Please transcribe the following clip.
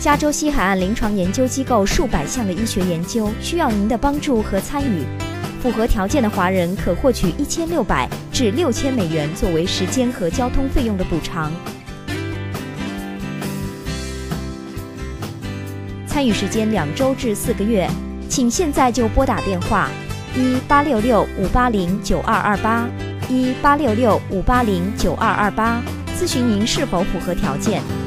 加州西海岸临床研究机构数百项的医学研究需要您的帮助和参与。符合条件的华人可获取一千六百至六千美元作为时间和交通费用的补偿。参与时间两周至四个月请现在就拨打电话一八六六五八零九二二八一八六六五八零九二二八咨询您是否符合条件。